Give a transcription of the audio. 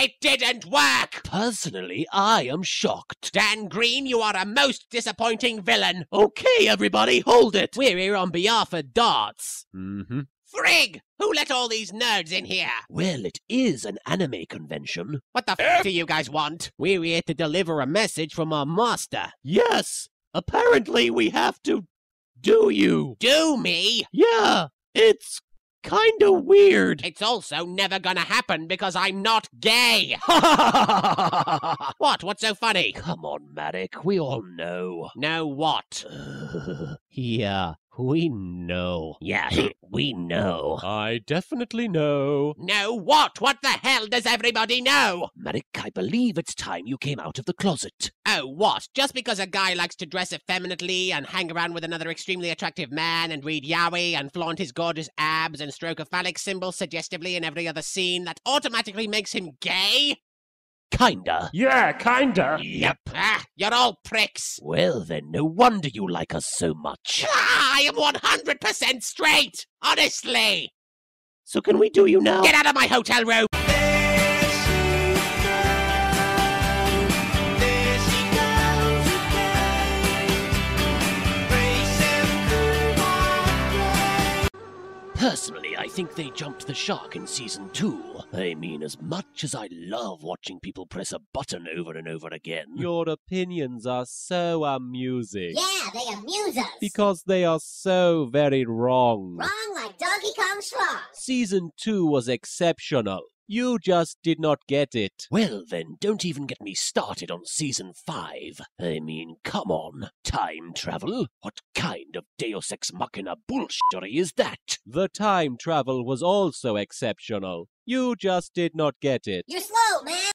It didn't work! Personally, I am shocked. Dan Green, you are a most disappointing villain. Okay, everybody, hold it. We're here on behalf of Dartz. Mm-hmm. Frig! Who let all these nerds in here? Well, it is an anime convention. What the f do you guys want? We're here to deliver a message from our master. Yes, apparently we have to do you. Do me? Yeah, it's kinda weird. It's also never gonna happen because I'm not gay. What? What's so funny? Come on, Marik, we all know. No what? Yeah, we know. Yeah, we know. I definitely know. Know what? What the hell does everybody know? Marik, I believe it's time you came out of the closet. Oh, what? Just because a guy likes to dress effeminately and hang around with another extremely attractive man and read yaoi and flaunt his gorgeous abs and stroke a phallic symbol suggestively in every other scene, that automatically makes him gay? Kinda. Yeah, kinda. Yep. Ah, you're all pricks. Well, then, no wonder you like us so much. Ah, I am 100% straight! Honestly! So can we do you now? Get out of my hotel room! Personally, I think they jumped the shark in season two. I mean, as much as I love watching people press a button over and over again. Your opinions are so amusing. Yeah, they amuse us. Because they are so very wrong. Wrong like Donkey Kong Sloth. Season 2 was exceptional. You just did not get it. Well, then, don't even get me started on season five. I mean, come on. Time travel? What kind of Deus Ex Machina bullshittery is that? The time travel was also exceptional. You just did not get it. You're slow, man.